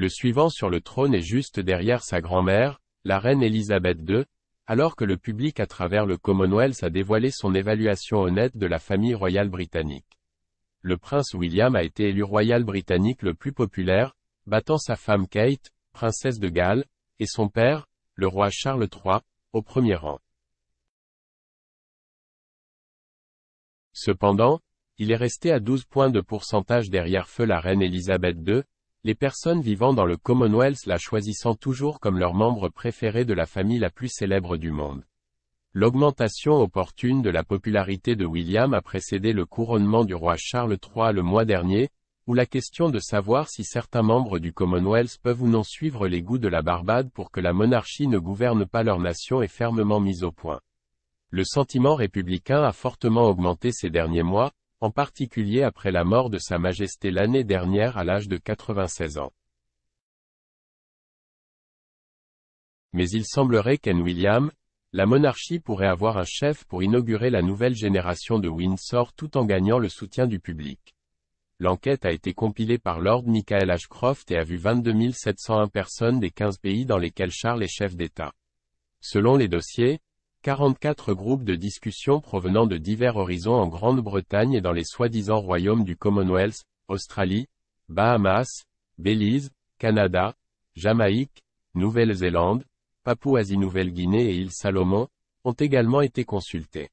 Le suivant sur le trône est juste derrière sa grand-mère, la reine Elisabeth II, alors que le public à travers le Commonwealth a dévoilé son évaluation honnête de la famille royale britannique. Le prince William a été élu royal britannique le plus populaire, battant sa femme Kate, princesse de Galles, et son père, le roi Charles III, au premier rang. Cependant, il est resté à 12 points de pourcentage derrière feu la reine Elisabeth II, les personnes vivant dans le Commonwealth la choisissant toujours comme leur membre préféré de la famille la plus célèbre du monde. L'augmentation opportune de la popularité de William a précédé le couronnement du roi Charles III le mois dernier, où la question de savoir si certains membres du Commonwealth peuvent ou non suivre les goûts de la Barbade pour que la monarchie ne gouverne pas leur nation est fermement mise au point. Le sentiment républicain a fortement augmenté ces derniers mois, en particulier après la mort de Sa Majesté l'année dernière à l'âge de 96 ans. Mais il semblerait qu'en William, la monarchie pourrait avoir un chef pour inaugurer la nouvelle génération de Windsor tout en gagnant le soutien du public. L'enquête a été compilée par Lord Michael Ashcroft et a vu 22 701 personnes des 15 pays dans lesquels Charles est chef d'État. Selon les dossiers, 44 groupes de discussion provenant de divers horizons en Grande-Bretagne et dans les soi-disant royaumes du Commonwealth, Australie, Bahamas, Belize, Canada, Jamaïque, Nouvelle-Zélande, Papouasie-Nouvelle-Guinée et îles Salomon, ont également été consultés.